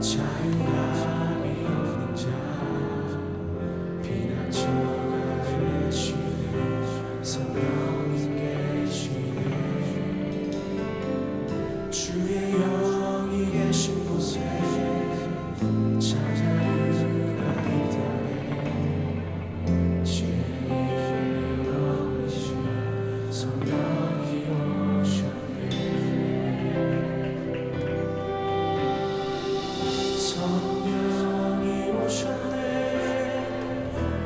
Ciao.